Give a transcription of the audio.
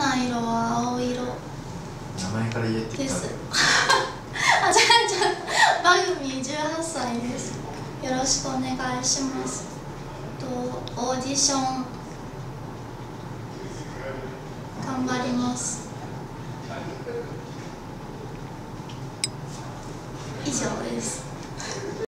な色は青色。名前から言えって言たです。あ、じゃあじゃあバグミ18歳です。よろしくお願いします。とオーディション頑張ります。以上です。